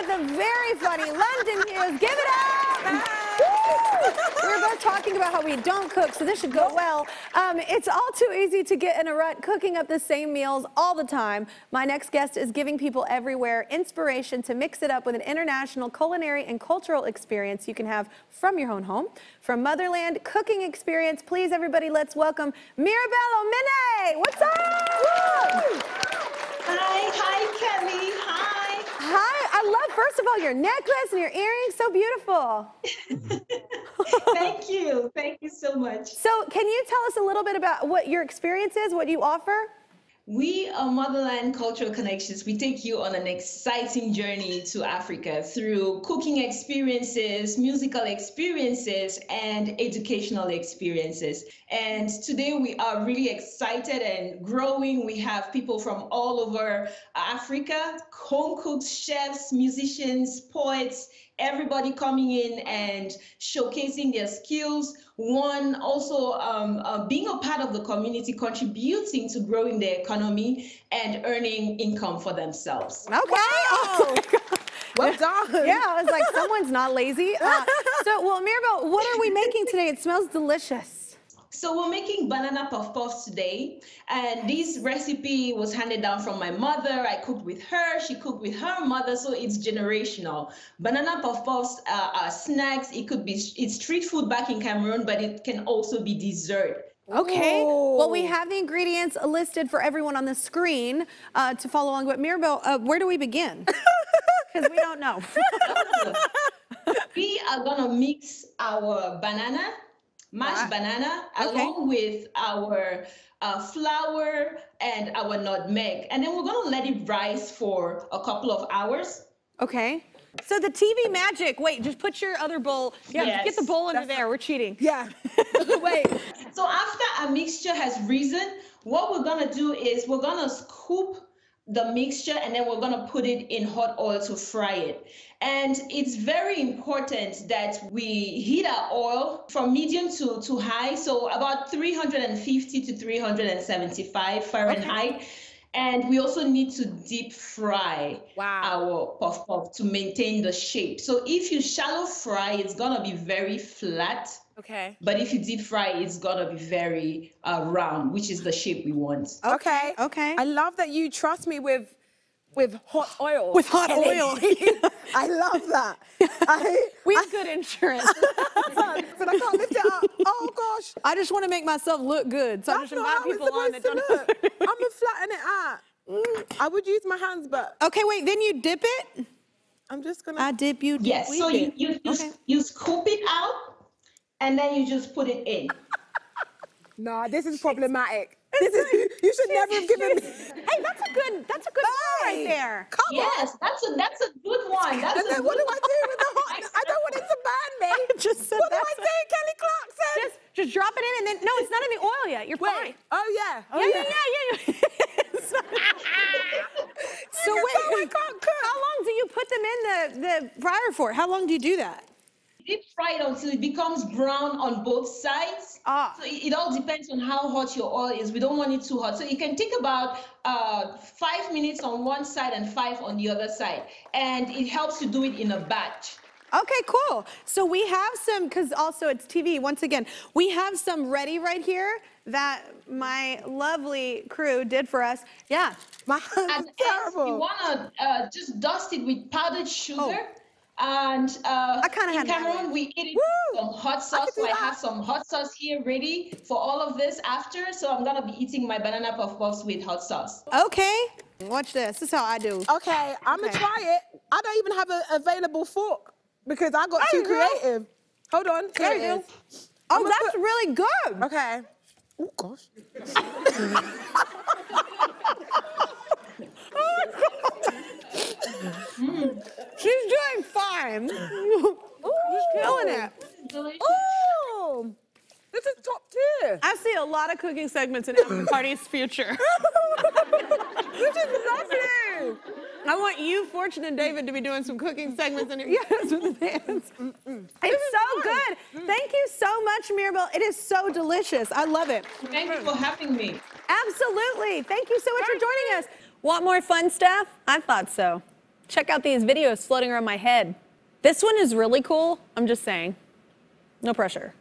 with the very funny London Hughes. Give it up! We're both talking about how we don't cook, so this should go well. Um, it's all too easy to get in a rut cooking up the same meals all the time. My next guest is giving people everywhere inspiration to mix it up with an international culinary and cultural experience you can have from your own home. From Motherland Cooking Experience, please everybody, let's welcome Mirabel Umenei. What's up? Hi, hi, Kelly. Hi. Hi, I love, first of all, your necklace and your earrings, so beautiful. Thank you. Thank you so much. So can you tell us a little bit about what your experience is, what you offer? We are Motherland Cultural Connections. We take you on an exciting journey to Africa through cooking experiences, musical experiences, and educational experiences. And today we are really excited and growing. We have people from all over Africa, home cooks, chefs, musicians, poets, everybody coming in and showcasing their skills. One, also um, uh, being a part of the community, contributing to growing their economy and earning income for themselves. Okay. Oh well done. Yeah, I was like, someone's not lazy. Uh, so, well, Mirabel, what are we making today? It smells delicious. So we're making banana puff puffs today. And this recipe was handed down from my mother. I cooked with her. She cooked with her mother. So it's generational. Banana puff puffs uh, are snacks. It could be, it's street food back in Cameroon, but it can also be dessert. Okay. Ooh. Well, we have the ingredients listed for everyone on the screen uh, to follow along. But Mirabel, uh, where do we begin? Because we don't know. we are going to mix our banana mashed banana okay. along with our uh, flour and our nutmeg. And then we're gonna let it rise for a couple of hours. Okay. So the TV magic, wait, just put your other bowl, yeah, yes. get the bowl under That's there, we're cheating. Yeah. wait. So after our mixture has risen, what we're gonna do is we're gonna scoop the mixture and then we're gonna put it in hot oil to fry it. And it's very important that we heat our oil from medium to, to high, so about 350 to 375 Fahrenheit. Okay. And we also need to deep fry wow. our puff puff to maintain the shape. So if you shallow fry, it's gonna be very flat. Okay. But if you deep fry, it's gonna be very uh, round, which is the shape we want. Okay. Okay. I love that you trust me with with hot oil. With hot oil. I love that. I, we have good insurance. but I can't lift it up. Oh gosh. I just want to make myself look good, so That's I just invite people on that don't. Look. I'm gonna flatten it out. Mm, I would use my hands, but. Okay, wait. Then you dip it. I'm just gonna. I dip you. Dip, yes. so you you you, okay. you scoop it out, and then you just put it in. nah, this is problematic. This is, you should never have given me. Hey, that's a good, that's a good one right there. Come yes, on. that's a that's a good one. That's and then what do I do with the hot? I don't want it to burn me. I just said what do I do, Kelly Clarkson? Just just drop it in and then no, it's not in the oil yet. You're wait. fine. Oh yeah. Oh, yeah, yeah, yeah, yeah. yeah. so wait, I can't cook. How long do you put them in the the fryer for? How long do you do that? Deep fry it until it becomes brown on both sides. Ah. So it, it, all depends on how hot your oil is. We don't want it too hot. So you can take about uh, five minutes on one side and five on the other side. And it helps to do it in a batch. Okay, cool. So we have some, because also it's TV, once again, we have some ready right here that my lovely crew did for us. Yeah. My terrible. you want to uh, just dust it with powdered sugar. Oh. And uh, I kind of in Cameroon, we eat it with some hot sauce. I so I have some hot sauce here ready for all of this after. So I'm gonna be eating my banana puff puffs with hot sauce. Okay. Watch this. This is how I do. Okay, I'm gonna try it. I don't even have an available fork because I got too creative. Hold on. Here it is. Oh, that's put... really good. Okay. Oh gosh. mm. She's doing fine. She's killing it. Oh, this is top tier. I see a lot of cooking segments in After Party's future. this is lovely. I want you, Fortune, and David to be doing some cooking segments in your yes with the hands. Mm -mm. It's so fun. good. Mm. Thank you so much, Mirabel. It is so delicious. I love it. Thank you for having me. Absolutely. Thank you so much Thank for joining us. Want more fun stuff? I thought so. check out these videos floating around my head. This one is really cool. I'm just saying. No pressure.